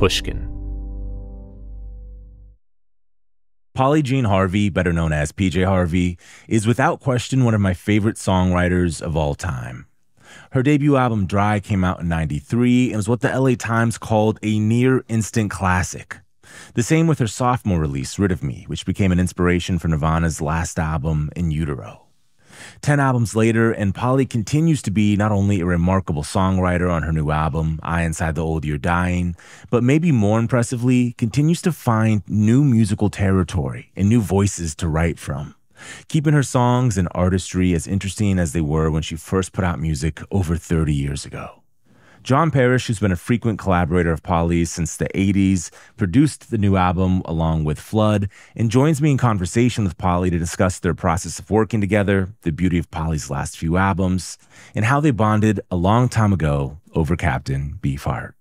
Pushkin. Polly Jean Harvey, better known as PJ Harvey, is without question one of my favorite songwriters of all time. Her debut album Dry came out in 93 and was what the LA Times called a near instant classic. The same with her sophomore release, Rid of Me, which became an inspiration for Nirvana's last album, In Utero. Ten albums later, and Polly continues to be not only a remarkable songwriter on her new album, I Inside the Old Year Dying, but maybe more impressively, continues to find new musical territory and new voices to write from, keeping her songs and artistry as interesting as they were when she first put out music over 30 years ago. John Parish, who's been a frequent collaborator of Polly's since the 80s, produced the new album along with Flood and joins me in conversation with Polly to discuss their process of working together, the beauty of Polly's last few albums, and how they bonded a long time ago over Captain Beefheart.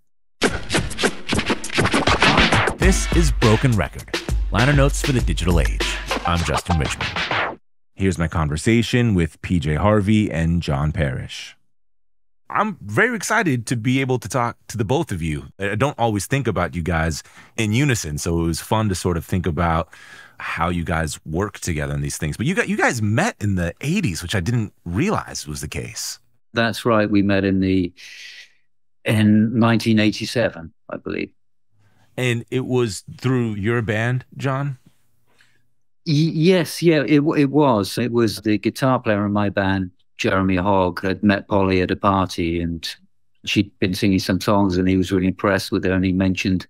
This is Broken Record, liner notes for the digital age. I'm Justin Richmond. Here's my conversation with PJ Harvey and John Parish. I'm very excited to be able to talk to the both of you. I don't always think about you guys in unison, so it was fun to sort of think about how you guys work together in these things. But you got you guys met in the 80s, which I didn't realize was the case. That's right. We met in the in 1987, I believe. And it was through your band, John? Y- yes, yeah, it it was. It was the guitar player in my band Jeremy Hogg had met Polly at a party and she'd been singing some songs and he was really impressed with her and he mentioned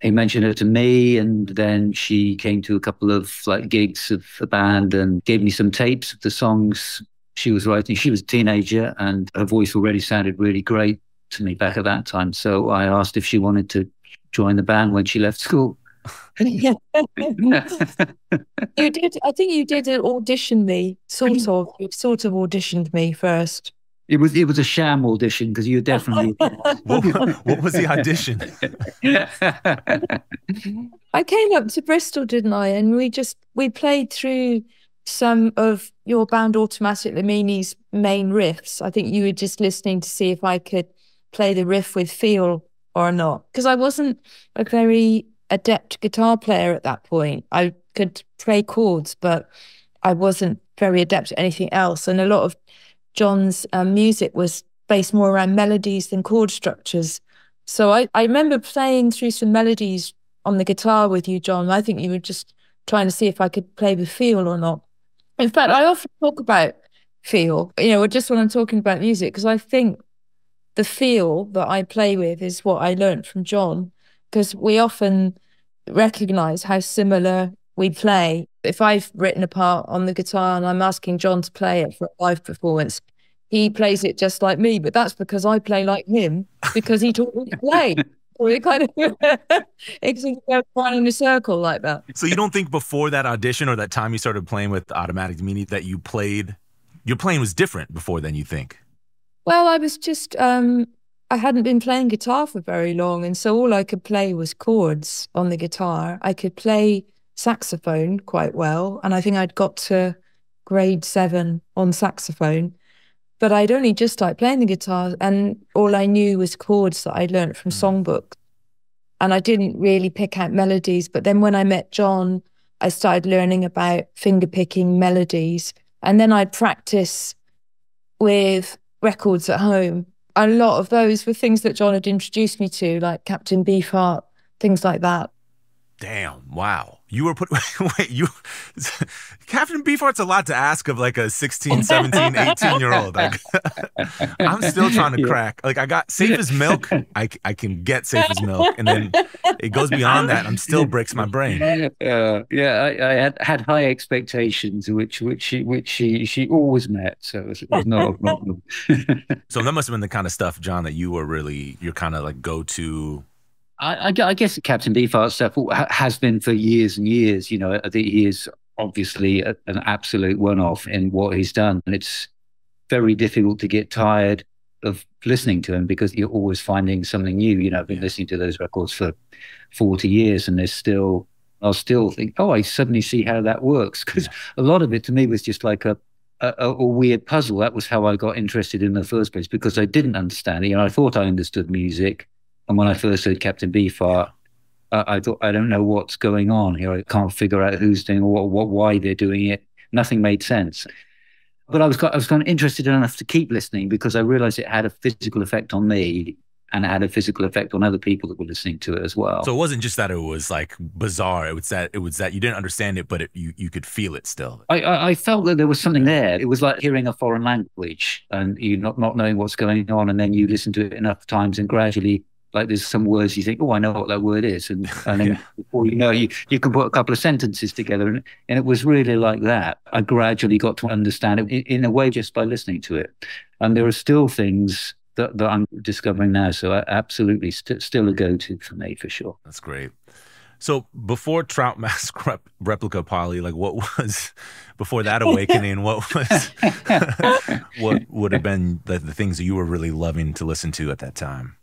he mentioned her to me and then she came to a couple of like gigs of the band and gave me some tapes of the songs she was writing. She was a teenager and her voice already sounded really great to me back at that time. So I asked if she wanted to join the band when she left school. You did. I think you did audition me, sort of. You sort of auditioned me first. It was it was a sham audition because you definitely. what, what was the audition? I came up to Bristol, didn't I? And we just we played through some of your band Automatic Dlamini's main riffs. I think you were just listening to see if I could play the riff with feel or not, because I wasn't a very adept guitar player at that point. I could play chords, but I wasn't very adept at anything else. And a lot of John's um, music was based more around melodies than chord structures. So I, I remember playing through some melodies on the guitar with you, John. I think you were just trying to see if I could play with feel or not. In fact, I often talk about feel, you know, just when I'm talking about music, because I think the feel that I play with is what I learned from John because we often recognize how similar we play. If I've written a part on the guitar and I'm asking John to play it for a live performance, he plays it just like me, but that's because I play like him because he taught me to play. Or it kind of it's going in a circle like that. So you don't think before that audition or that time you started playing with Automatic Dlamini that you played your playing was different before then you think? Well, I was just um I hadn't been playing guitar for very long, and so all I could play was chords on the guitar. I could play saxophone quite well, and I think I'd got to grade seven on saxophone. But I'd only just started playing the guitar, and all I knew was chords that I'd learned from mm. songbooks. And I didn't really pick out melodies. But then when I met John, I started learning about finger picking melodies. And then I'd practice with records at home a lot of those were things that John had introduced me to, like Captain Beefheart, things like that. Damn! Wow you were put wait you captain beefheart's a lot to ask of like a 16 17 18 year old like, i'm still trying to crack. Like i got safe as milk. I, I can get safe as milk. And then it goes beyond that i'm still breaks my brain. Uh, yeah I, I, had had high expectations which which she which she she always met so it was, it was not a problem. So that must have been the kind of stuff john that you were really your kind of like go-to I, I, guess Captain Beefheart stuff has been for years and years. You know, I think he is obviously a, an absolute one-off in what he's done, and it's very difficult to get tired of listening to him because you're always finding something new. You know, I've been yeah. listening to those records for 40 years, and there's still I'll still think, oh, I suddenly see how that works because yeah. a lot of it to me was just like a, a, a weird puzzle. That was how I got interested in the first place because I didn't understand it. You know, I thought I understood music And when I first heard Captain Beefheart, uh, I thought, I don't know what's going on here. I can't figure out who's doing what, what, why they're doing it. Nothing made sense. But I was, I was kind of interested enough to keep listening because I realized it had a physical effect on me and it had a physical effect on other people that were listening to it as well. So it wasn't just that it was like bizarre. It was that it was that you didn't understand it, but it, you you could feel it still. I, I, I felt that there was something there. It was like hearing a foreign language and you not not knowing what's going on, and then you listen to it enough times, and gradually, like there's some words you think, oh, I know what that word is, and and then Yeah. before you know, you you can put a couple of sentences together, and, and it was really like that. I gradually got to understand it in, in a way just by listening to it, and there are still things. That, that I'm discovering now, so I, absolutely st- still a go-to for me for sure. That's great. So before Trout Mask rep- replica Polly, like what was before that awakening? what was what would have been the, the things that you were really loving to listen to at that time?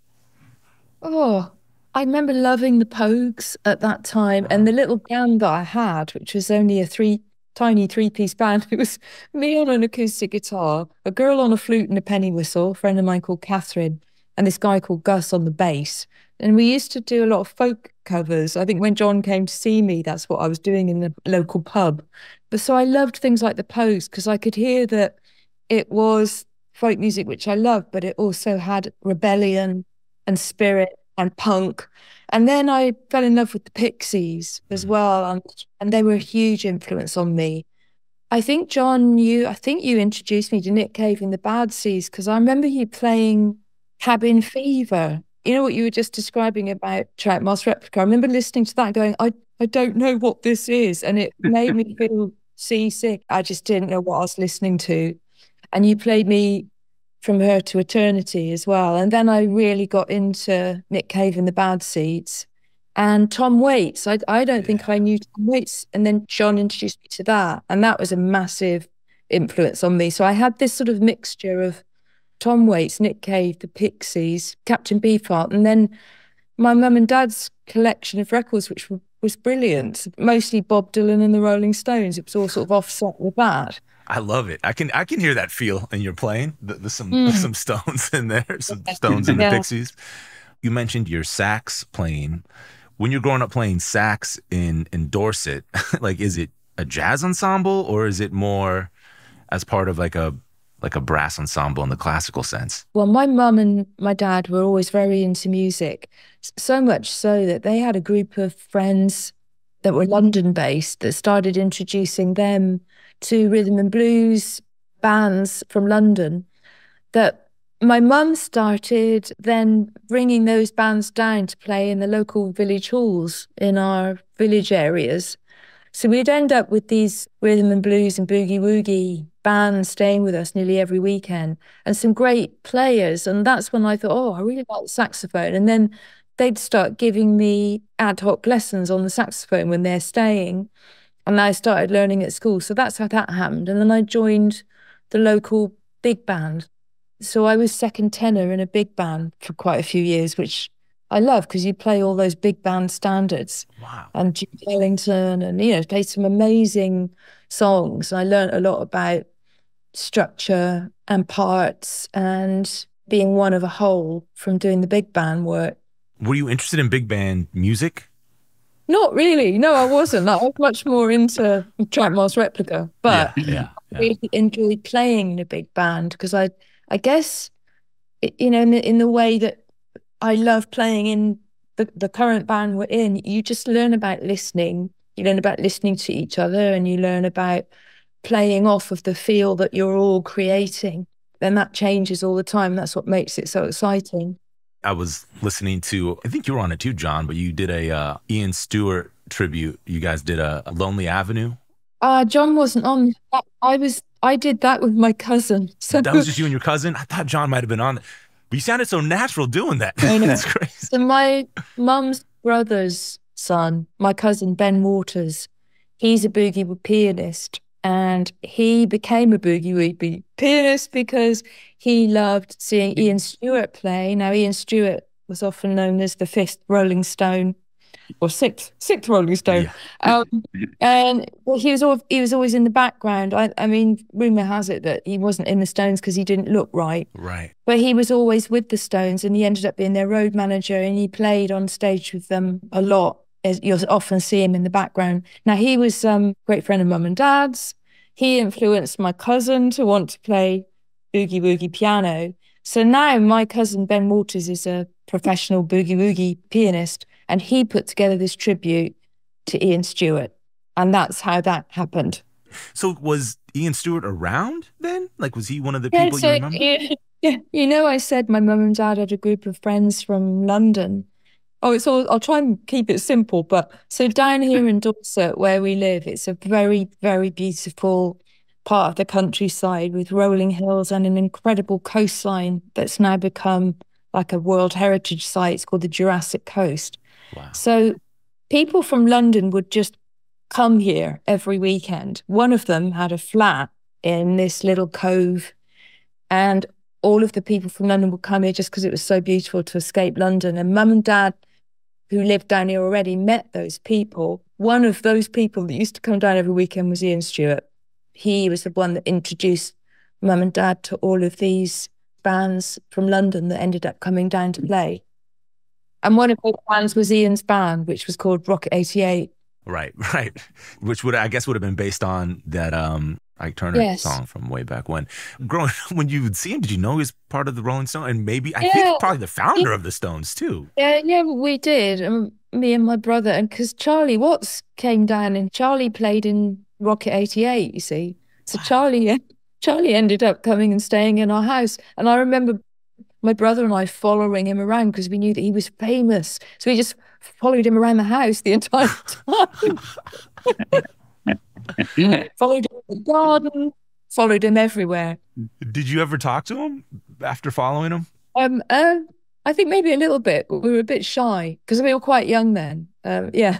Oh, I remember loving the Pogues at that time and the little band that I had, which was only a three tiny three piece band. It was me on an acoustic guitar, a girl on a flute and a penny whistle, a friend of mine called Catherine, and this guy called Gus on the bass. And we used to do a lot of folk covers. I think when John came to see me, that's what I was doing in the local pub. But so I loved things like the Pogues because I could hear that it was folk music, which I loved, but it also had rebellion and spirit and punk. And then I fell in love with the Pixies as mm. well, and, and they were a huge influence on me. I think John, you, I think you introduced me to Nick Cave in the Bad Seeds because I remember you playing Cabin Fever. You know what you were just describing about Trout Mask Replica. I remember listening to that, going, I, I don't know what this is, and it made me feel seasick. I just didn't know what I was listening to. And you played me from her to eternity as well. And then I really got into Nick Cave and the Bad Seeds and Tom Waits. I, I don't think I knew Tom Waits. And then John introduced me to that. And that was a massive influence on me. So I had this sort of mixture of Tom Waits, Nick Cave, the Pixies, Captain Beefheart, and then my mum and dad's collection of records, which was brilliant. Mostly Bob Dylan and the Rolling Stones. It was all sort of offset with that. I love it. I can I can hear that feel in your playing. The, the some Mm. some stones in there, some stones in the Yeah. Pixies. You mentioned your sax playing. When you're growing up playing sax in in Dorset, like is it a jazz ensemble or is it more as part of like a like a brass ensemble in the classical sense? Well, my mum and my dad were always very into music, so much so that they had a group of friends that were London based that started introducing them to rhythm and blues bands from London. That my mum started then bringing those bands down to play in the local village halls in our village areas. So we'd end up with these rhythm and blues and boogie woogie bands staying with us nearly every weekend and some great players. And that's when I thought, oh, I really like the saxophone. And then they'd start giving me ad hoc lessons on the saxophone when they're staying. And I started learning at school. So that's how that happened. And then I joined the local big band. So I was second tenor in a big band for quite a few years, which I love because you play all those big band standards Wow. and Duke Ellington and, you know, played some amazing songs. And I learned a lot about structure and parts and being one of a whole from doing the big band work. Were you interested in big band music? Not really. No, I wasn't. I was much more into Trout Mask Replica, but yeah, yeah, I really enjoyed playing in a big band because I, I guess, you know, in the, in the way that I love playing in the, the current band we're in, you just learn about listening. You learn about listening to each other and you learn about playing off of the feel that you're all creating. Then that changes all the time. That's what makes it so exciting. I was listening to, I think you were on it too, John, but you did a uh, Ian Stewart tribute. You guys did a Lonely Avenue. Uh, John wasn't on. I was. I did that with my cousin. So That was just you and your cousin. I thought John might have been on, it. but you sounded so natural doing that. I know. That's crazy. So my mum's brother's son, my cousin Ben Waters, he's a boogie pianist, and he became a boogie woogie pianist because he loved seeing Ian Stewart play. Now Ian Stewart was often known as the fifth Rolling Stone, or sixth sixth Rolling Stone. Yeah. Um, and well, he was always, he was always in the background. I, I mean, rumor has it that he wasn't in the Stones because he didn't look right. Right. But he was always with the Stones, and he ended up being their road manager, and he played on stage with them a lot. As you'll often see him in the background. Now he was um, a great friend of mum and dad's. He influenced my cousin to want to play boogie woogie piano. So now my cousin Ben Waters is a professional boogie woogie pianist, and he put together this tribute to Ian Stewart, and that's how that happened. So was Ian Stewart around then? Like, was he one of the yeah, people so, you remember? Yeah, you know, I said my mum and dad had a group of friends from London. Oh, it's all. I'll try and keep it simple, but so down here in Dorset, where we live, it's a very, very beautiful part of the countryside with rolling hills and an incredible coastline that's now become like a World Heritage Site. It's called the Jurassic Coast. Wow. So people from London would just come here every weekend. One of them had a flat in this little cove, and all of the people from London would come here just because it was so beautiful to escape London. And mum and dad, who lived down here already, met those people. One of those people that used to come down every weekend was Ian Stewart he was the one that introduced mum and dad to all of these bands from London that ended up coming down to play. And one of those bands was Ian's band, which was called Rocket 88. Right, right. Which would I guess would have been based on that um Ike Turner yes. song from way back when. Growing when you would see him, did you know he was part of the Rolling Stones? And maybe I yeah, think probably the founder yeah. of the Stones too. Yeah, yeah, we did. Um, me and my brother, and because Charlie Watts came down and Charlie played in Rocket 88, you see. So Charlie Charlie ended up coming and staying in our house. And I remember my brother and I following him around because we knew that he was famous. So we just followed him around the house the entire time. followed him in the garden, followed him everywhere. Did you ever talk to him after following him? Um, uh, I think maybe a little bit. We were a bit shy because we were quite young then. Um, yeah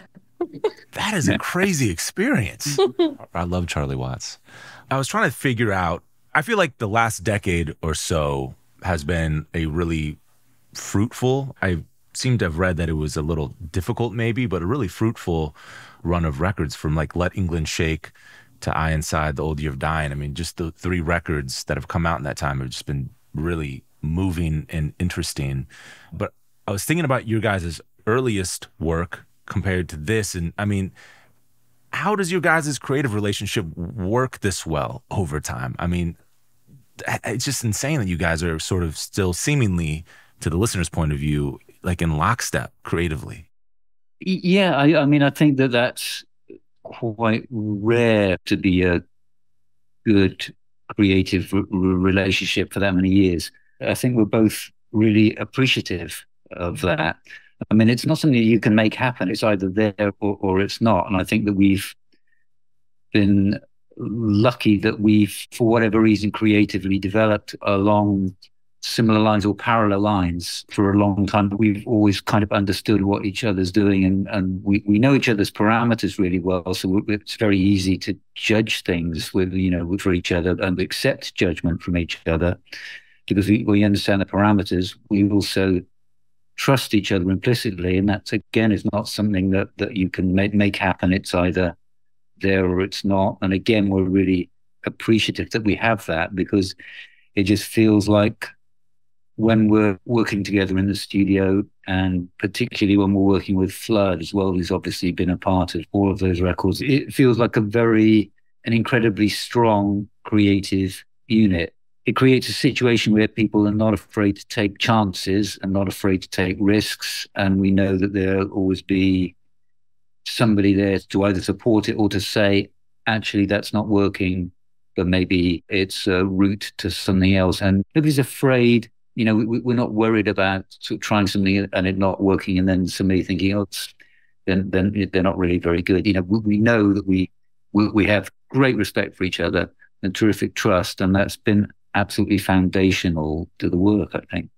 that is a crazy experience. I love Charlie Watts. I was trying to figure out, I feel like the last decade or so has been a really fruitful, I seem to have read that it was a little difficult maybe, but a really fruitful run of records from like Let England Shake to I Inside, The Old Year of Dying. I mean, just the three records that have come out in that time have just been really moving and interesting. But I was thinking about your guys' earliest work compared to this. And I mean, how does your guys' creative relationship work this well over time? I mean, it's just insane that you guys are sort of still seemingly, to the listener's point of view, like in lockstep creatively. Yeah, I, I mean, I think that that's quite rare to be a good creative relationship for that many years. I think we're both really appreciative of that. I mean, it's not something you can make happen. It's either there or, or it's not. And I think that we've been lucky that we've, for whatever reason, creatively developed along similar lines or parallel lines for a long time. We've always kind of understood what each other's doing and, and we, we know each other's parameters really well. So it's very easy to judge things with, you know, for each other and accept judgment from each other because we, we understand the parameters. We also trust each other implicitly. And that's again is not something that that you can make make happen. It's either there or it's not. And again, we're really appreciative that we have that because it just feels like when we're working together in the studio and particularly when we're working with Flood as well, who's obviously been a part of all of those records, it feels like a very an incredibly strong creative unit it creates a situation where people are not afraid to take chances and not afraid to take risks. And we know that there'll always be somebody there to either support it or to say, actually, that's not working, but maybe it's a route to something else. And nobody's afraid. You know, we, are not worried about sort of trying something and it not working, and then somebody thinking, "Oh, then then they're not really very good." You know, we, we know that we, we we have great respect for each other and terrific trust, and that's been absolutely foundational to the work, I think.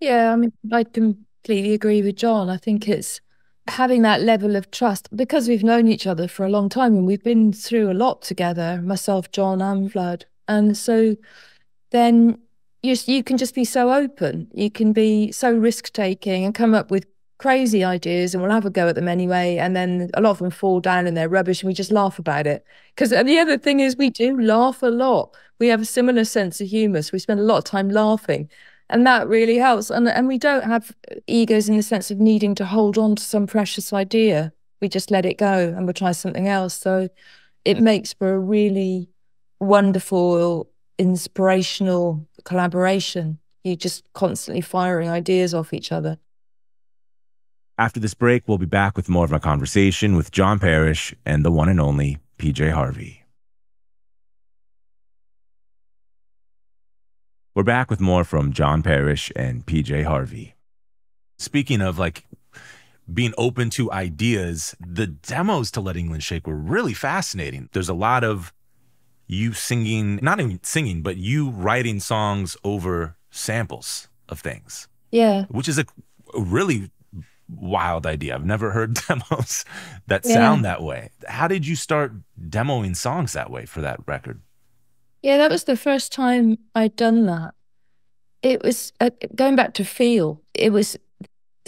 Yeah, I mean, I completely agree with John. I think it's having that level of trust because we've known each other for a long time and we've been through a lot together, myself, John, and Flood. And so then you, you can just be so open. You can be so risk taking and come up with crazy ideas and we'll have a go at them anyway. And then a lot of them fall down and they're rubbish and we just laugh about it. Because the other thing is, we do laugh a lot. We have a similar sense of humor. So we spend a lot of time laughing. And that really helps. And, and we don't have egos in the sense of needing to hold on to some precious idea. We just let it go and we'll try something else. So it makes for a really wonderful, inspirational collaboration. You're just constantly firing ideas off each other. After this break, we'll be back with more of my conversation with John Parish and the one and only PJ Harvey. We're back with more from John Parish and PJ Harvey. Speaking of like being open to ideas, the demos to Let England Shake were really fascinating. There's a lot of you singing, not even singing, but you writing songs over samples of things. Yeah. Which is a really wild idea. I've never heard demos that yeah. sound that way. How did you start demoing songs that way for that record? Yeah, that was the first time I'd done that. It was uh, going back to feel. It was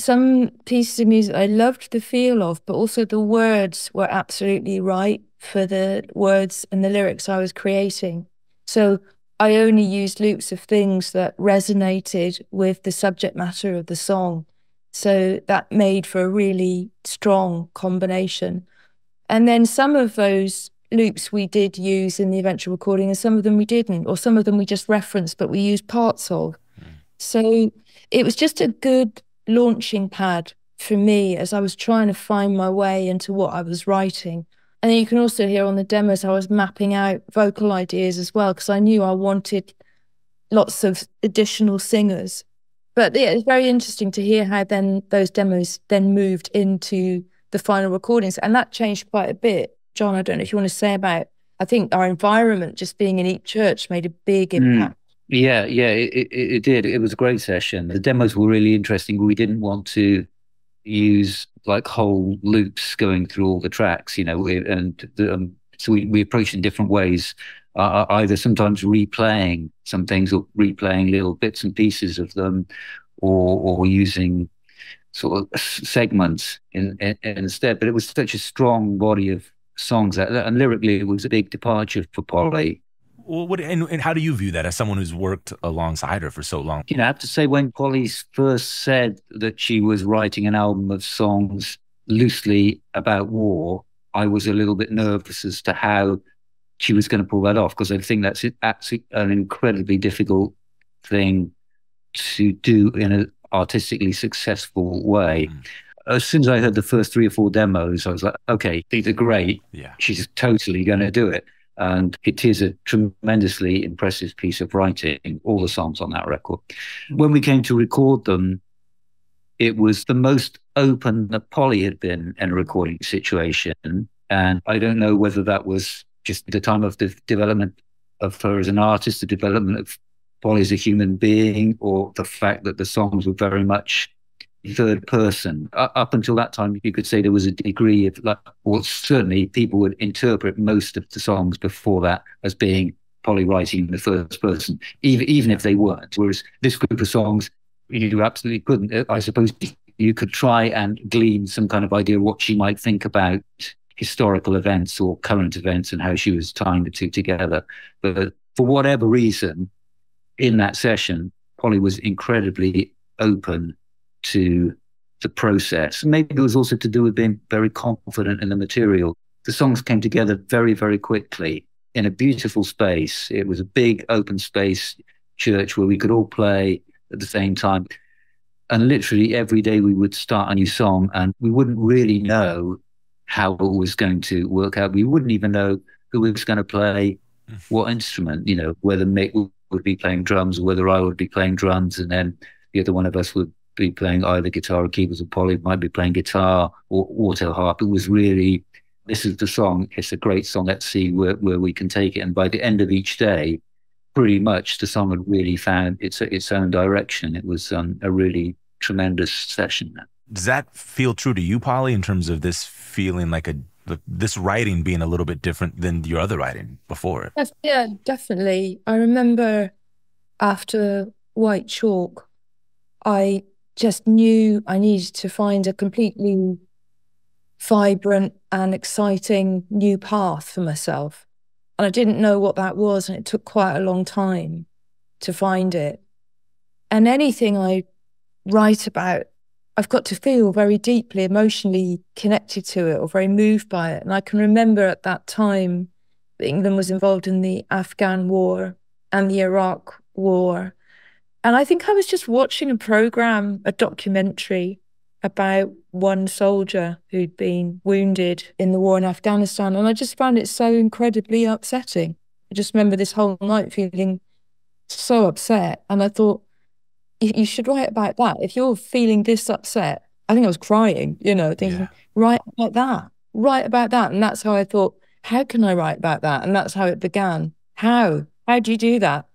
some pieces of music I loved the feel of, but also the words were absolutely right for the words and the lyrics I was creating. So I only used loops of things that resonated with the subject matter of the song. So that made for a really strong combination. And then some of those loops we did use in the eventual recording, and some of them we didn't, or some of them we just referenced, but we used parts of. Mm. So it was just a good launching pad for me as I was trying to find my way into what I was writing. And then you can also hear on the demos I was mapping out vocal ideas as well, because I knew I wanted lots of additional singers but yeah, it's very interesting to hear how then those demos then moved into the final recordings, and that changed quite a bit. John, I don't know if you want to say about. I think our environment, just being in Eype church, made a big mm. impact. Yeah, yeah, it, it, it, did. It was a great session. The demos were really interesting. We didn't want to use like whole loops going through all the tracks, you know, and the, um, so we, we approached in different ways. Uh, either sometimes replaying some things or replaying little bits and pieces of them, or or using sort of segments in, in, instead. But it was such a strong body of songs that, and lyrically, it was a big departure for Polly. Well, what and, and how do you view that as someone who's worked alongside her for so long? You know, I have to say, when Polly first said that she was writing an album of songs loosely about war, I was a little bit nervous as to how she was going to pull that off because I think that's an incredibly difficult thing to do in an artistically successful way. Mm. As soon as I heard the first three or four demos, I was like, okay, these are great. Yeah. She's totally going to do it. And it is a tremendously impressive piece of writing, all the songs on that record. When we came to record them, it was the most open that Polly had been in a recording situation. And I don't know whether that was just the time of the development of her as an artist, the development of Polly as a human being, or the fact that the songs were very much third person. Uh, up until that time, you could say there was a degree of, like, well, certainly people would interpret most of the songs before that as being Polly writing in the first person, even even if they weren't. Whereas this group of songs, you absolutely couldn't. I suppose you could try and glean some kind of idea of what she might think about historical events or current events and how she was tying the two together. But for whatever reason, in that session, Polly was incredibly open to the process. Maybe it was also to do with being very confident in the material. The songs came together very, very quickly in a beautiful space. It was a big open space church where we could all play at the same time. And literally every day we would start a new song and we wouldn't really know how it was going to work out. We wouldn't even know who was going to play mm. what instrument, you know, whether Mick would be playing drums or whether I would be playing drums and then the other one of us would be playing either guitar or keyboards or Polly might be playing guitar or auto harp. It was really, this is the song. It's a great song. Let's see where, where we can take it. And by the end of each day, pretty much the song had really found its its own direction. It was um, a really tremendous session. Does that feel true to you, Polly, in terms of this feeling like a this writing being a little bit different than your other writing before? Yeah, definitely. I remember after White Chalk, I just knew I needed to find a completely vibrant and exciting new path for myself. And I didn't know what that was. And it took quite a long time to find it. And anything I write about, I've got to feel very deeply emotionally connected to it or very moved by it. And I can remember at that time, England was involved in the Afghan war and the Iraq war. And I think I was just watching a program, a documentary about one soldier who'd been wounded in the war in Afghanistan. And I just found it so incredibly upsetting. I just remember this whole night feeling so upset. And I thought, you should write about that. If you're feeling this upset, I think I was crying, you know, thinking, yeah. write about that, write about that. And that's how I thought, how can I write about that? And that's how it began. How? How do you do that?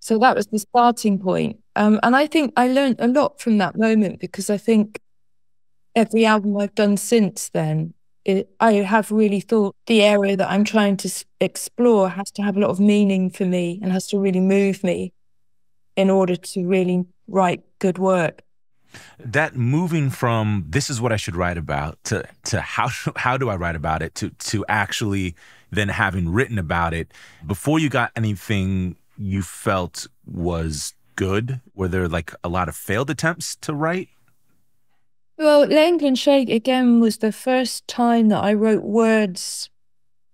So that was the starting point. Um, and I think I learned a lot from that moment because I think every album I've done since then, it, I have really thought the area that I'm trying to explore has to have a lot of meaning for me and has to really move me in order to really write good work. That moving from this is what I should write about to to how how do I write about it to to actually then having written about it before you got anything you felt was good? Were there like a lot of failed attempts to write? Well, Let England Shake again was the first time that I wrote words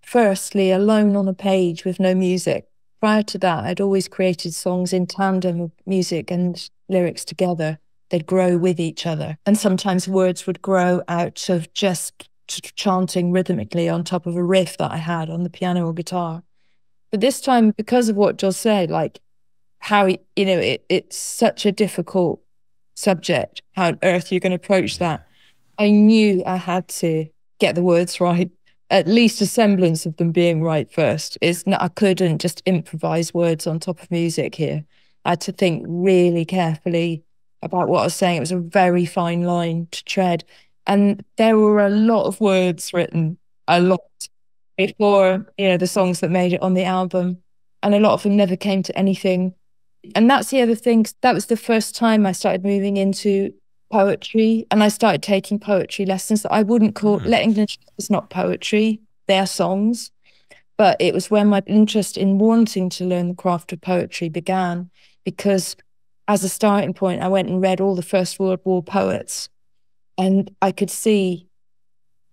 firstly alone on a page with no music. Prior to that, I'd always created songs in tandem of music and lyrics together. They'd grow with each other. And sometimes words would grow out of just chanting rhythmically on top of a riff that I had on the piano or guitar. But this time, because of what John said, like how, you know, it, it's such a difficult subject, how on earth you're going to approach mm. that. I knew I had to get the words right, at least a semblance of them being right first. It's not, I couldn't just improvise words on top of music here. I had to think really carefully about what I was saying. It was a very fine line to tread. And there were a lot of words written, a lot before, you know, the songs that made it on the album. And a lot of them never came to anything. And that's the other thing. That was the first time I started moving into poetry and I started taking poetry lessons that I wouldn't call mm. Let England is not poetry, they're songs. But it was when my interest in wanting to learn the craft of poetry began because as a starting point, I went and read all the First World War poets and I could see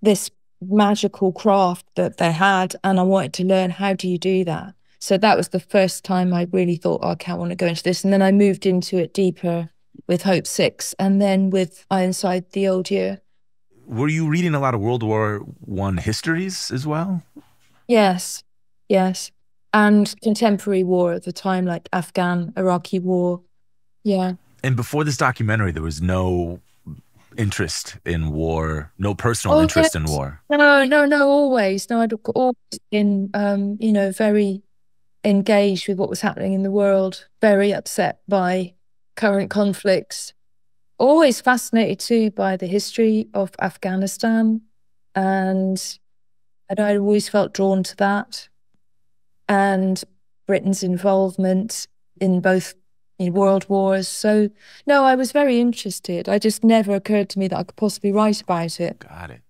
this magical craft that they had. And I wanted to learn how do you do that? So that was the first time I really thought, oh, okay, I want to go into this. And then I moved into it deeper with Hope Six and then with I Inside the Old Year. Were you reading a lot of World War One histories as well? Yes, yes. And contemporary war at the time, like Afghan, Iraqi war. Yeah. And before this documentary, there was no interest in war, no personal oh, interest yes. in war. No, no, no, always. No, I'd always been, um, you know, very engaged with what was happening in the world, very upset by current conflicts, always fascinated too by the history of Afghanistan. And, and I always felt drawn to that. And Britain's involvement in both in world wars. So, no, I was very interested. I just never occurred to me that I could possibly write about it. Got it.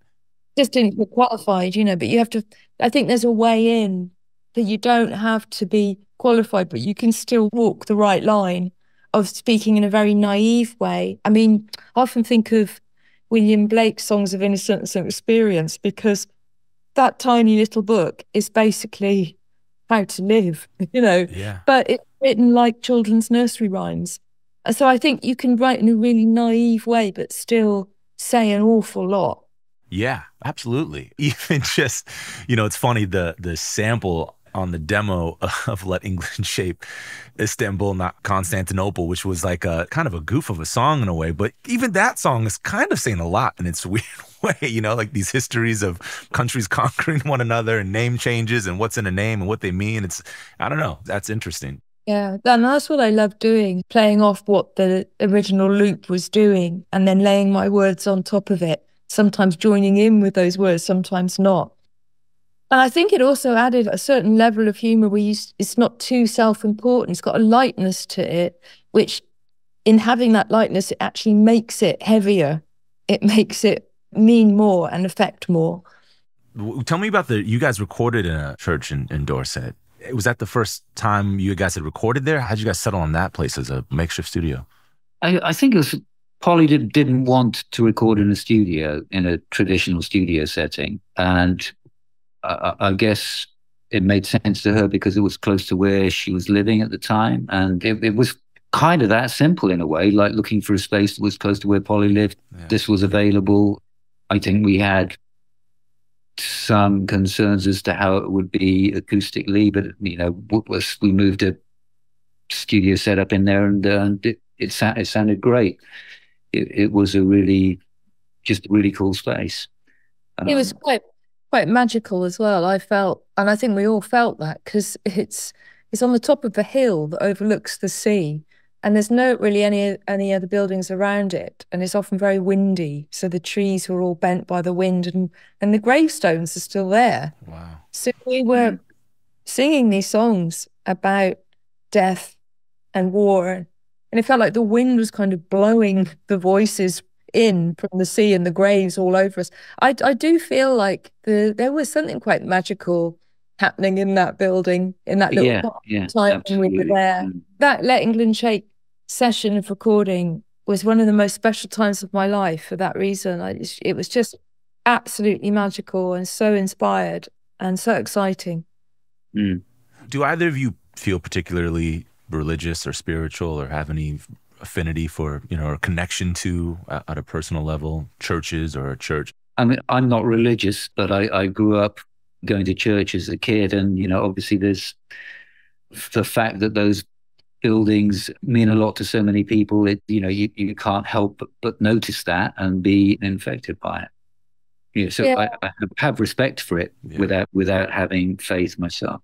Just didn't get qualified, you know, but you have to, I think there's a way in that you don't have to be qualified, but you can still walk the right line of speaking in a very naive way. I mean, I often think of William Blake's Songs of Innocence and Experience because that tiny little book is basically how to live, you know. Yeah. But it's written like children's nursery rhymes. Uh, so I think you can write in a really naive way, but still say an awful lot. Yeah, absolutely. Even just, you know, it's funny the the sample on the demo of Let England Shake Istanbul, not Constantinople, which was like a kind of a goof of a song in a way. But even that song is kind of saying a lot in its weird way, you know, like these histories of countries conquering one another and name changes and what's in a name and what they mean. It's, I don't know, that's interesting. Yeah, and that's what I love doing, playing off what the original loop was doing and then laying my words on top of it, sometimes joining in with those words, sometimes not. And I think it also added a certain level of humor where you, it's not too self important. It's got a lightness to it, which in having that lightness, it actually makes it heavier. It makes it mean more and affect more. Tell me about the, you guys recorded in a church in, in Dorset. Was that the first time you guys had recorded there? How'd you guys settle on that place as a makeshift studio? I, I think it was Polly did, didn't want to record in a studio, in a traditional studio setting. And I, I guess it made sense to her because it was close to where she was living at the time. And it, it was kind of that simple in a way, like looking for a space that was close to where Polly lived. Yeah. This was available. I think we had some concerns as to how it would be acoustically, but you know, was we moved a studio setup in there, and, uh, it, it, it sounded great. It, it, was a really, just a really cool space. Um, it was quite quite magical as well. I felt, and I think we all felt that because it's it's on the top of a hill that overlooks the sea, and there's no really any any other buildings around it, and it's often very windy. So the trees were all bent by the wind, and and the gravestones are still there. Wow! So we were singing these songs about death and war, and it felt like the wind was kind of blowing the voices in from the sea and the graves all over us. I I do feel like the there was something quite magical happening in that building in that little yeah, yeah, time when we were there. Mm. That Let England Shake session of recording was one of the most special times of my life for that reason. I, it was just absolutely magical and so inspired and so exciting. Mm. Do either of you feel particularly religious or spiritual or have any affinity for, you know, or connection to uh, at a personal level, churches or a church? I mean, I'm not religious, but I, I grew up going to church as a kid. And, you know, obviously there's the fact that those buildings mean a lot to so many people. It, you know, you, you can't help but, but notice that and be infected by it. You know, so yeah. I, I, have respect for it yeah. without without having faith myself.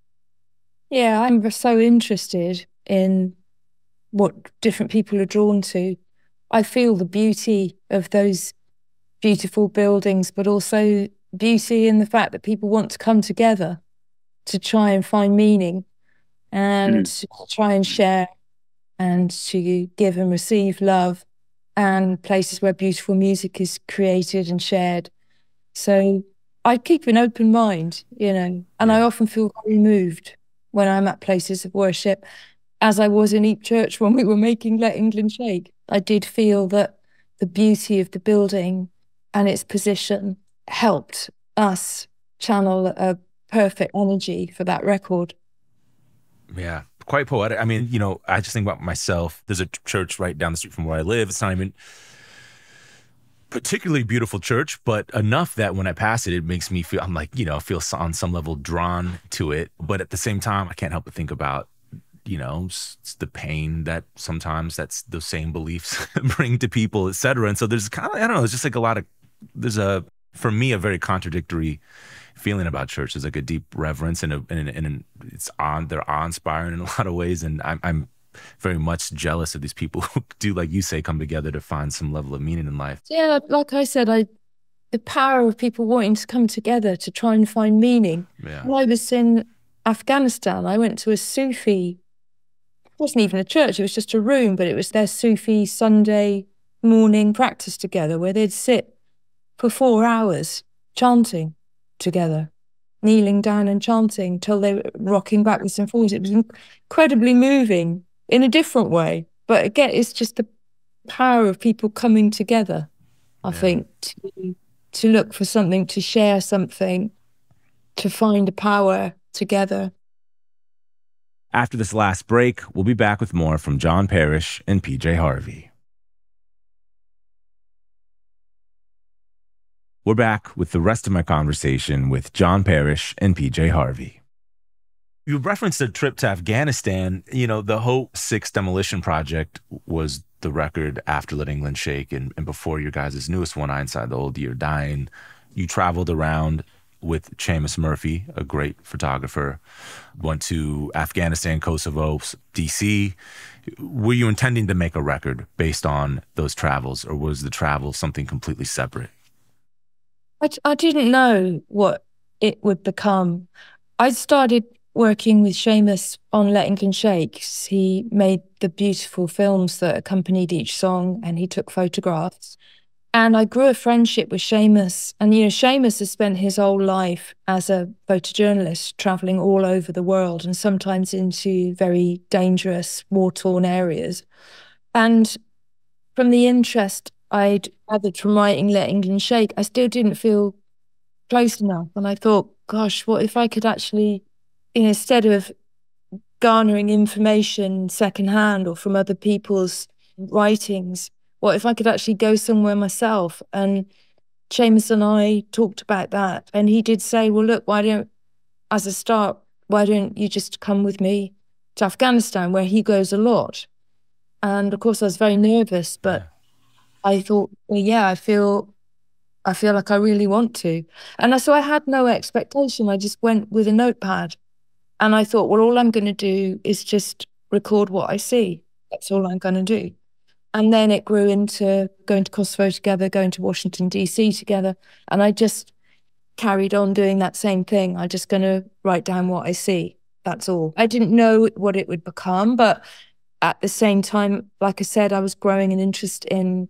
Yeah, I'm so interested in what different people are drawn to. I feel the beauty of those beautiful buildings, but also beauty in the fact that people want to come together to try and find meaning and mm. try and share and to give and receive love and places where beautiful music is created and shared. So I keep an open mind, you know, and I often feel very moved when I'm at places of worship, as I was in Eype Church when we were making Let England Shake. I did feel that the beauty of the building and its position helped us channel a perfect energy for that record. Yeah, quite poetic. I mean, you know, I just think about myself. There's a church right down the street from where I live. It's not even particularly beautiful church, but enough that when I pass it, it makes me feel I'm like, you know, I feel on some level drawn to it. But at the same time, I can't help but think about, you know, the pain that sometimes that's those same beliefs bring to people, et cetera. And so there's kind of, I don't know, it's just like a lot of, there's a, for me, a very contradictory feeling about church. There's like a deep reverence and, a, and, and it's on, they're awe inspiring in a lot of ways. And I'm, I'm very much jealous of these people who do, like you say, come together to find some level of meaning in life. Yeah, like I said, I the power of people wanting to come together to try and find meaning. Yeah. When I was in Afghanistan, I went to a Sufi. It wasn't even a church; it was just a room, but it was their Sufi Sunday morning practice together, where they'd sit for four hours chanting together, kneeling down and chanting till they were rocking backwards and forwards. It was incredibly moving in a different way. But again, it's just the power of people coming together, I yeah. think, to, to look for something, to share something, to find a power together. After this last break, we'll be back with more from John Parish and PJ Harvey. We're back with the rest of my conversation with John Parish and PJ Harvey. You referenced a trip to Afghanistan. You know, the Hope 6 Demolition Project was the record after Let England Shake and, and before your guys' newest one, Inside the Old Year Dying. You traveled around with Seamus Murphy, a great photographer, went to Afghanistan, Kosovo, DC. Were you intending to make a record based on those travels, or was the travel something completely separate? I, I didn't know what it would become. I started working with Seamus on Let England Shake. He made the beautiful films that accompanied each song and he took photographs. And I grew a friendship with Seamus. And, you know, Seamus has spent his whole life as a photojournalist, traveling all over the world and sometimes into very dangerous, war torn areas. And from the interest I'd gathered from writing Let England Shake, I still didn't feel close enough. And I thought, gosh, what if I could actually, you know, instead of garnering information secondhand or from other people's writings, what if I could actually go somewhere myself? And Seamus and I talked about that. And he did say, well, look, why don't, as a start, why don't you just come with me to Afghanistan, where he goes a lot? And of course, I was very nervous, but I thought, well, yeah, I feel, I feel like I really want to. And I so I had no expectation. I just went with a notepad, and I thought, well, all I'm going to do is just record what I see. That's all I'm going to do. And then it grew into going to Kosovo together, going to Washington, DC together. And I just carried on doing that same thing. I'm just going to write down what I see. That's all. I didn't know what it would become, but at the same time, like I said, I was growing an interest in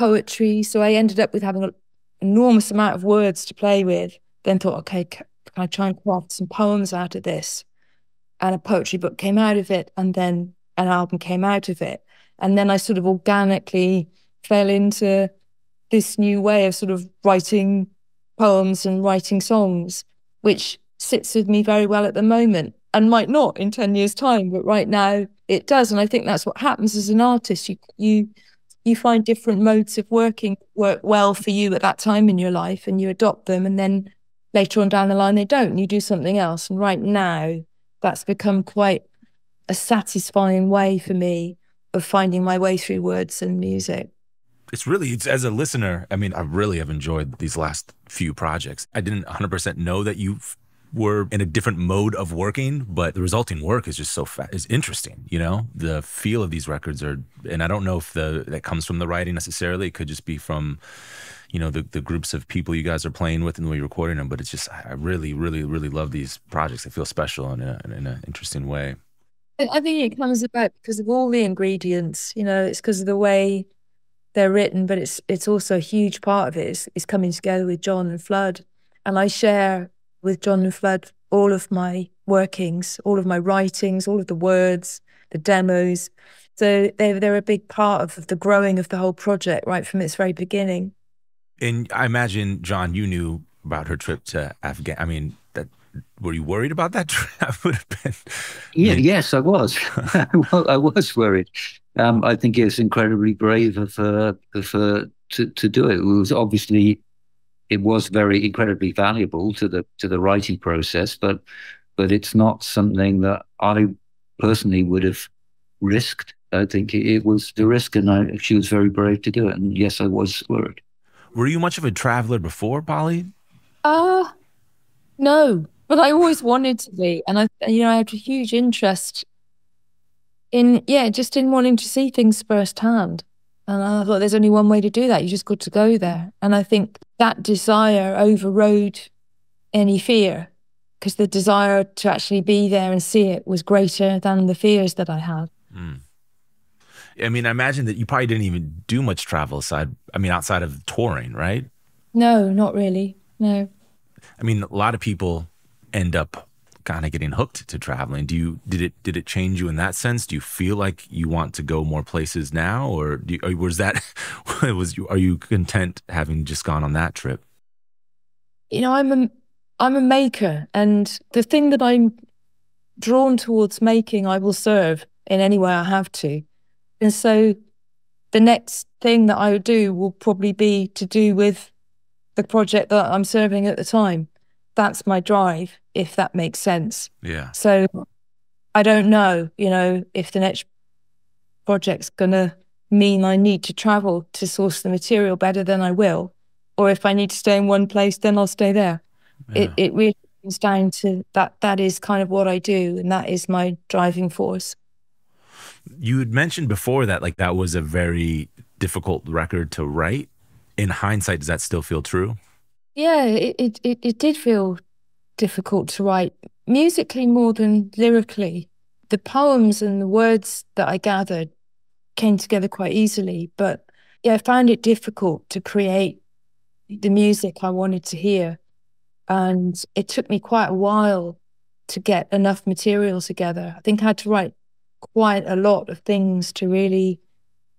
poetry. So I ended up with having an enormous amount of words to play with. Then thought, okay, can I try and craft some poems out of this? And a poetry book came out of it, and then an album came out of it. And then I sort of organically fell into this new way of sort of writing poems and writing songs, which sits with me very well at the moment and might not in 10 years time but right now it does and i think that's what happens as an artist you you you find different modes of working work well for you at that time in your life and you adopt them and then later on down the line they don't and you do something else. And right now that's become quite a satisfying way for me of finding my way through words and music. It's really it's as a listener i mean i really have enjoyed these last few projects. I didn't 100% know that you were in a different mode of working, but the resulting work is just so fa- is interesting. You know, the feel of these records are, and I don't know if the that comes from the writing necessarily. It could just be from, you know, the the groups of people you guys are playing with and the way you're recording them. But it's just I really, really, really love these projects. They feel special in a in an interesting way. I think it comes about because of all the ingredients. You know, it's because of the way they're written, but it's it's also a huge part of it is, is coming together with John and Flood. And I share with John and Flood all of my workings, all of my writings, all of the words, the demos. So they're, they're a big part of the growing of the whole project right from its very beginning. And I imagine, John, you knew about her trip to Afghan. I mean, that were you worried about that trip? That would have been. Yeah, yes, I was. I was worried. Um, I think it was incredibly brave of her, of her to, to do it. It was obviously it was very incredibly valuable to the to the writing process, but but it's not something that I personally would have risked. I think it was the risk, and I, she was very brave to do it. And yes, I was worried. Were you much of a traveler before, Polly? Uh no, but I always wanted to be, and I, you know, I had a huge interest in, yeah, just in wanting to see things firsthand. And I thought there's only one way to do that. You just got to go there. And I think that desire overrode any fear because the desire to actually be there and see it was greater than the fears that I had. Mm. I mean, I imagine that you probably didn't even do much travel aside, I mean, outside of touring, right? No, not really. No. I mean, a lot of people end up kind of getting hooked to traveling. Do you did it did it change you in that sense? Do you feel like you want to go more places now, or, do you, was that was you? Are you content having just gone on that trip? You know, I'm a I'm a maker, and the thing that I'm drawn towards making, I will serve in any way I have to, and so the next thing that I would do will probably be to do with the project that I'm serving at the time that's my drive, if that makes sense. Yeah. So I don't know, you know, if the next project's going to mean I need to travel to source the material better, than I will. Or if I need to stay in one place, then I'll stay there. Yeah. It, it really comes down to that. That is kind of what I do, and that is my driving force. You had mentioned before that, like, that was a very difficult record to write. In hindsight, does that still feel true? Yeah, it, it, it, did feel difficult to write musically more than lyrically. The poems and the words that I gathered came together quite easily, but yeah, I found it difficult to create the music I wanted to hear. And it took me quite a while to get enough material together. I think I had to write quite a lot of things to really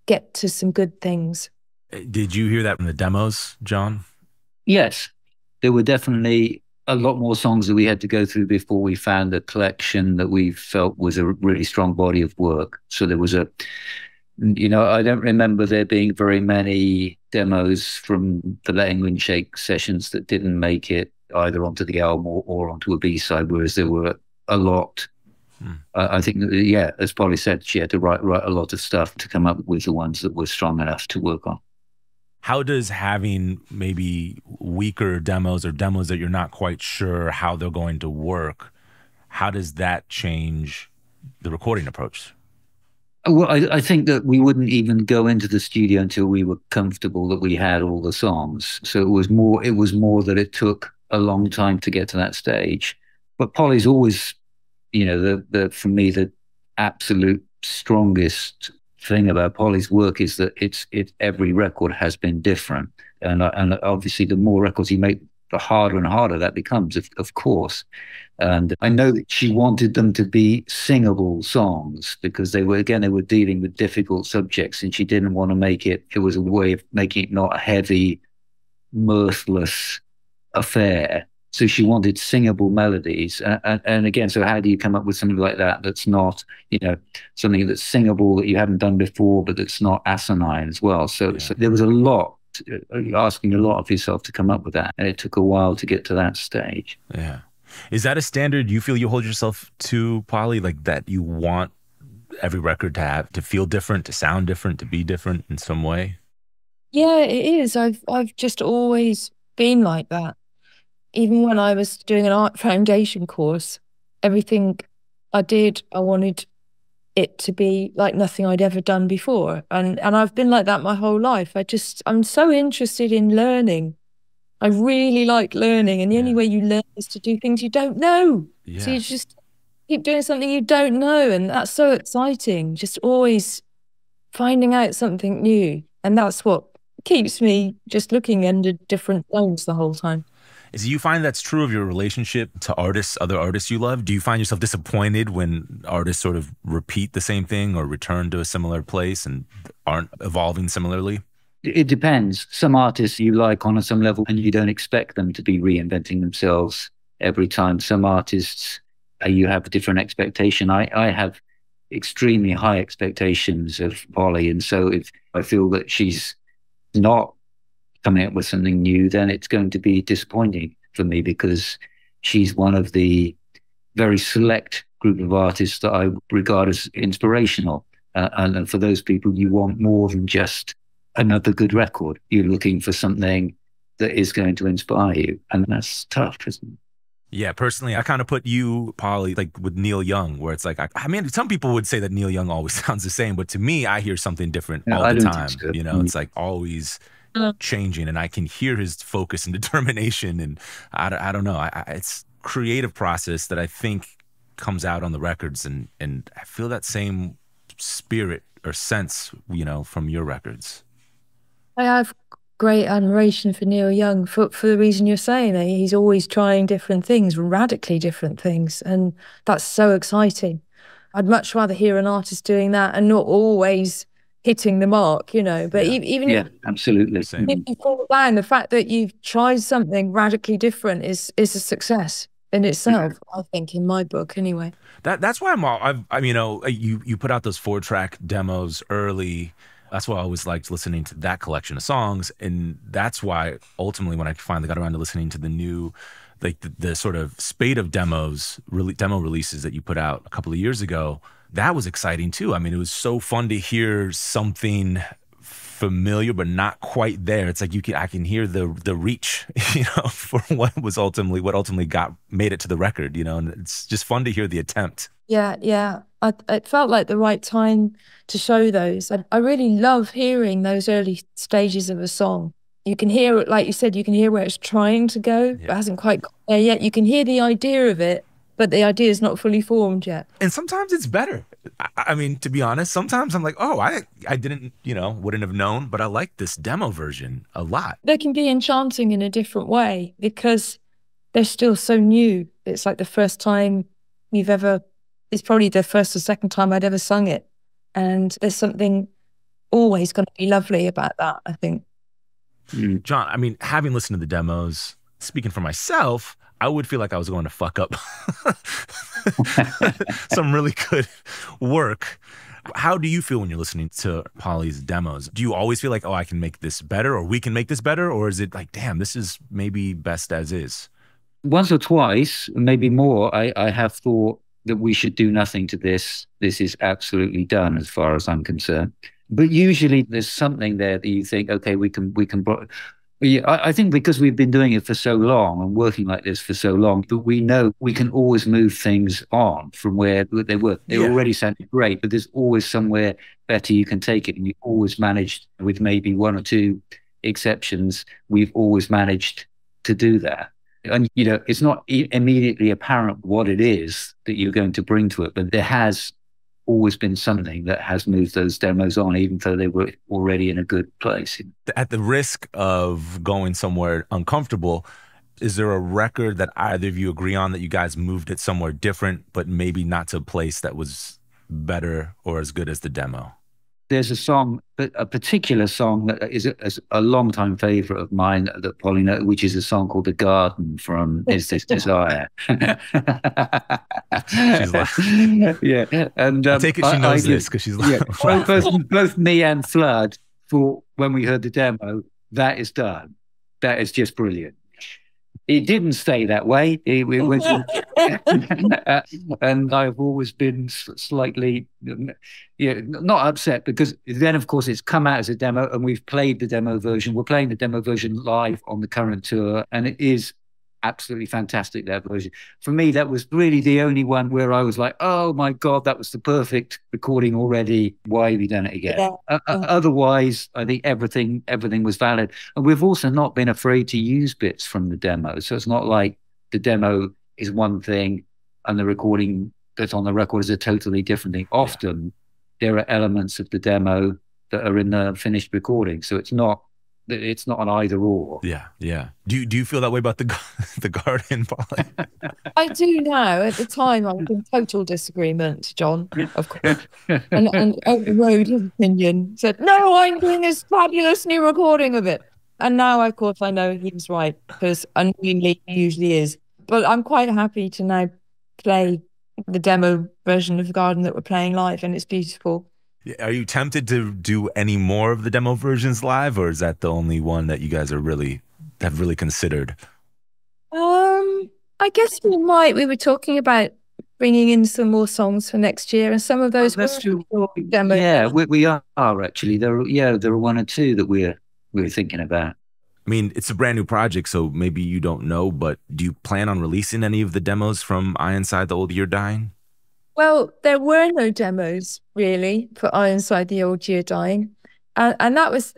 get to some good things. Uh, did you hear that from the demos, John? Yes. There were definitely a lot more songs that we had to go through before we found a collection that we felt was a really strong body of work. So there was a, you know, I don't remember there being very many demos from the Let England Shake sessions that didn't make it either onto the album or, or onto a B side, whereas there were a lot. Hmm. I think, yeah, as Polly said, she had to write write a lot of stuff to come up with the ones that were strong enough to work on how does having maybe weaker demos or demos that you're not quite sure how they're going to work how does that change the recording approach? Well I, I, think that we wouldn't even go into the studio until we were comfortable that we had all the songs. So it was more it was more that it took a long time to get to that stage. But polly's always you know the the for me the absolute strongest thing about Polly's work is that it's it every record has been different, and uh, and obviously the more records you make, the harder and harder that becomes, of, of course. And I know that she wanted them to be singable songs because they were again they were dealing with difficult subjects, and she didn't want to make it. It was a way of making it not a heavy, mirthless affair. So she wanted singable melodies. And, and, again, so how do you come up with something like that that's not, you know, something that's singable that you haven't done before, but that's not asinine as well? So, yeah. so there was a lot, uh, asking a lot of yourself to come up with that. And it took a while to get to that stage. Yeah. Is that a standard you feel you hold yourself to, Polly? Like that you want every record to have, to feel different, to sound different, to be different in some way? Yeah, it is. I've I've just always been like that even when I was doing an art foundation course, everything I did, I wanted it to be like nothing I'd ever done before. And and I've been like that my whole life. I just I'm so interested in learning. I really like learning. And the yeah. only way you learn is to do things you don't know. Yeah. So you just keep doing something you don't know. And that's so exciting. Just always finding out something new. And that's what keeps me just looking under different things the whole time. Is you find that's true of your relationship to artists, other artists you love? Do you find yourself disappointed when artists sort of repeat the same thing or return to a similar place and aren't evolving similarly? It depends. Some artists you like on a some level and you don't expect them to be reinventing themselves every time. Some artists uh, you have a different expectation. I, I have extremely high expectations of Polly. And so if I feel that she's not coming up with something new, then it's going to be disappointing for me because she's one of the very select group of artists that I regard as inspirational. Uh, and, for those people, you want more than just another good record. You're looking for something that is going to inspire you. And that's tough, isn't it? Yeah, personally, I kind of put you, Polly, like with Neil Young, where it's like, I, I, mean, some people would say that Neil Young always sounds the same, but to me, I hear something different all I the time. So. You know, mm-hmm. it's like always Uh-huh. changing and I can hear his focus and determination. And I, I don't know, I, I, it's creative process that I think comes out on the records. And, and I feel that same spirit or sense, you know, from your records. I have great admiration for Neil Young for, for the reason you're saying that he's always trying different things, radically different things. And that's so exciting. I'd much rather hear an artist doing that and not always hitting the mark, you know. But yeah. even yeah, if, absolutely. If you fall down, the fact that you've tried something radically different is is a success in itself. Yeah. I think, in my book, anyway. That that's why I'm all. I've, I'm you know, uh, you you put out those four track demos early. That's why I always liked listening to that collection of songs, and that's why ultimately when I finally got around to listening to the new like the, the, sort of spate of demos, really demo releases that you put out a couple of years ago, that was exciting too. I mean, it was so fun to hear something familiar but not quite there. It's like you can I can hear the the reach, you know, for what was ultimately what ultimately got made it to the record, you know, and it's just fun to hear the attempt. Yeah, yeah. I, it felt like the right time to show those. I, I really love hearing those early stages of a song. You can hear it, like you said, you can hear where it's trying to go, yeah. but hasn't quite got there yet. You can hear the idea of it, but the idea is not fully formed yet. And sometimes it's better. I, I, mean, to be honest, sometimes I'm like, oh, I I didn't, you know, wouldn't have known, but I like this demo version a lot. They can be enchanting in a different way because they're still so new. It's like the first time you've ever. It's probably the first or second time I'd ever sung it, and there's something always going to be lovely about that. I think. Mm. John, I mean, having listened to the demos, speaking for myself, I would feel like I was going to fuck up some really good work. How do you feel when you're listening to Polly's demos? Do you always feel like, oh, I can make this better or we can make this better? Or is it like, damn, this is maybe best as is? Once or twice, maybe more, I, I have thought that we should do nothing to this. This is absolutely done as far as I'm concerned. But usually there's something there that you think, okay, we can, we can, yeah, I, I, think because we've been doing it for so long and working like this for so long, that we know we can always move things on from where they were. They yeah. already sounded great, but there's always somewhere better you can take it. And you always managed, with maybe one or two exceptions, we've always managed to do that. And, you know, it's not immediately apparent what it is that you're going to bring to it, but there has always been something that has moved those demos on, even though they were already in a good place. At the risk of going somewhere uncomfortable, is there a record that either of you agree on that you guys moved it somewhere different, but maybe not to a place that was better or as good as the demo? There's a song, a particular song that is a, a long-time favorite of mine that Paulina, which is a song called "The Garden" from "Is This Desire." she's like, yeah, and um, I take it she knows I, this because she's like, yeah, both, both me and Flood thought when we heard the demo that is done, that is just brilliant. It didn't stay that way. It, it was, uh, and I've always been slightly, mm, yeah, not upset because then, of course, it's come out as a demo, and we've played the demo version. We're playing the demo version live on the current tour, and it is absolutely fantastic that version. For me that was really the only one where i was like oh my god that was the perfect recording already. Why have you done it again? Yeah. uh, uh, otherwise i think everything everything was valid. And we've also not been afraid to use bits from the demo. So it's not like the demo is one thing and the recording that's on the record is a totally different thing. Often yeah. there are elements of the demo that are in the finished recording. So it's not it's not an either or. Yeah, yeah. Do you, do you feel that way about the the garden, Polly? I do now. At the time, I was in total disagreement, John, of course, and, and uh, overrode his opinion. Said, "No, I'm doing this fabulous new recording of it." And now, of course, I know he was right because unknowingly he usually is. But I'm quite happy to now play the demo version of the garden that we're playing live, and it's beautiful. Are you tempted to do any more of the demo versions live, or is that the only one that you guys are really have really considered? Um, I guess we might. We were talking about bringing in some more songs for next year, and some of those. Oh, that's. Demo. Yeah, we, we are actually. There, are, yeah, there are one or two that we're we're thinking about. I mean, it's a brand new project, so maybe you don't know, but do you plan on releasing any of the demos from "I Inside the Old Year Dying? Well, there were no demos really for I Inside the Old Dying. And, and that was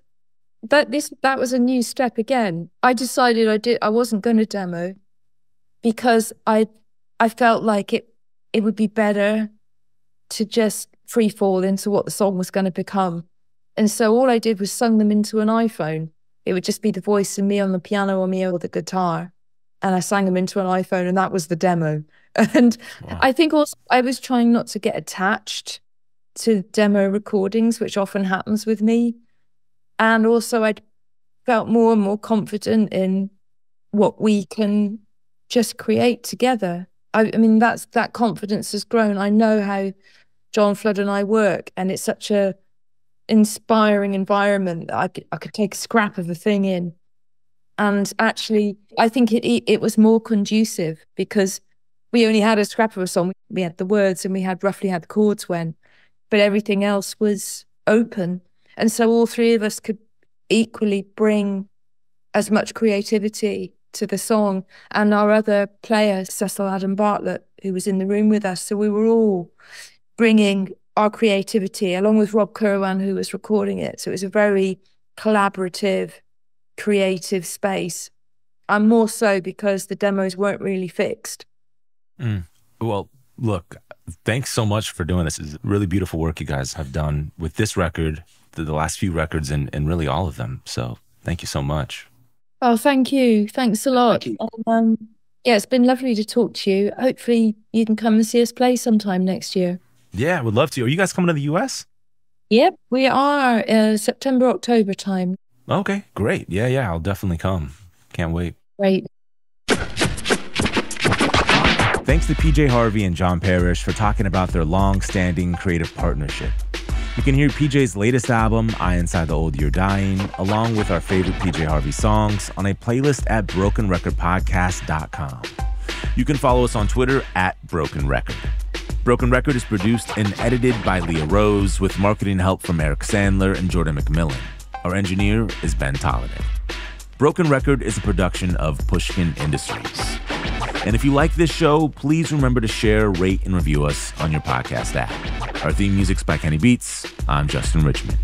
that this that was a new step again. I decided I did I wasn't gonna demo because I I felt like it it would be better to just free fall into what the song was going to become. And so all I did was sung them into an iPhone. It would just be the voice of me on the piano or me or the guitar. And I sang them into an iPhone and that was the demo. And wow. I think also I was trying not to get attached to demo recordings, which often happens with me. And also, I felt more and more confident in what we can just create together. I, I, mean, that's that confidence has grown. I know how John Flood and I work, and it's such a inspiring environment that I could, I could take a scrap of a thing in. And actually, I think it it was more conducive because we only had a scrap of a song. We had the words and we had roughly had the chords when, but everything else was open. And so all three of us could equally bring as much creativity to the song. And our other player, Cecil Adam Bartlett, who was in the room with us. So we were all bringing our creativity along with Rob Kirwan, who was recording it. So it was a very collaborative, creative space. And more so because the demos weren't really fixed. Mm. Well, look, thanks so much for doing this. It's really beautiful work you guys have done with this record, the, the last few records, and, and really all of them. So thank you so much. Oh, thank you. Thanks a lot. Um, yeah, it's been lovely to talk to you. Hopefully, you can come and see us play sometime next year. Yeah, I would love to. Are you guys coming to the US? Yep, we are uh, September, October time. Okay, great. Yeah, yeah, I'll definitely come. Can't wait. Great. Thanks to PJ Harvey and John Parish for talking about their long standing creative partnership. You can hear PJ's latest album, I Inside the Old Year Dying, along with our favorite PJ Harvey songs on a playlist at brokenrecordpodcast.com. You can follow us on Twitter at Broken Record. Broken Record is produced and edited by Leah Rose with marketing help from Eric Sandler and Jordan McMillan. Our engineer is Ben Tolliday. Broken Record is a production of Pushkin Industries. And if you like this show, please remember to share, rate, and review us on your podcast app. Our theme music's by Kenny Beats. I'm Justin Richmond.